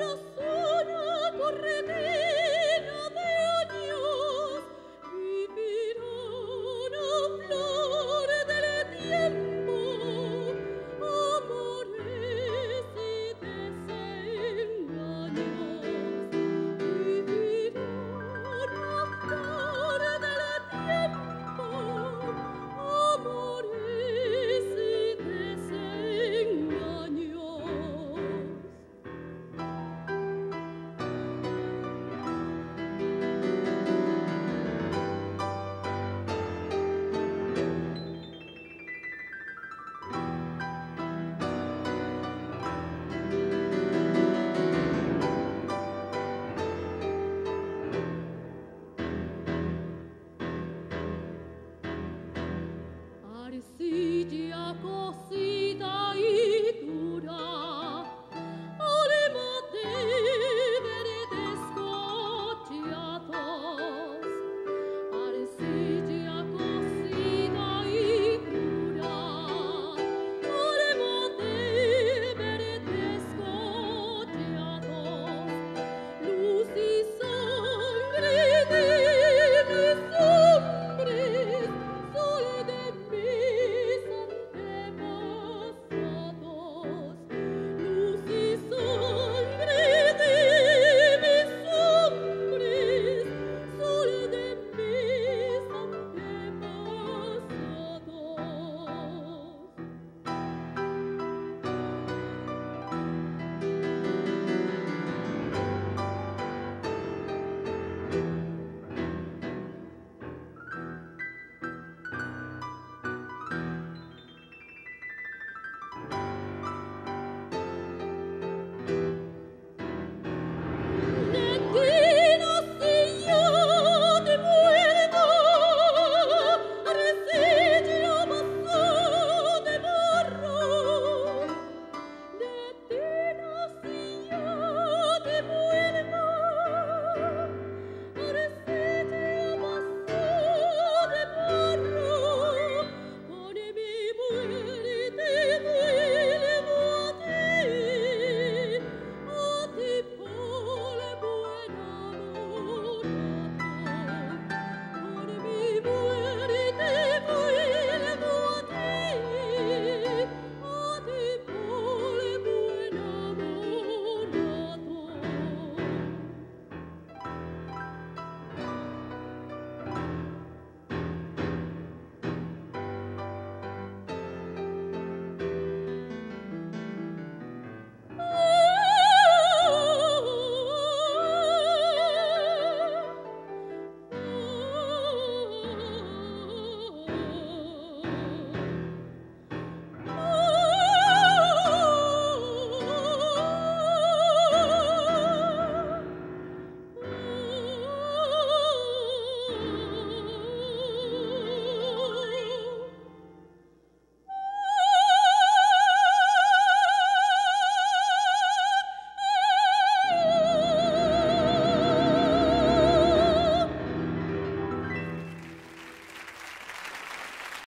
Arsigia raccourci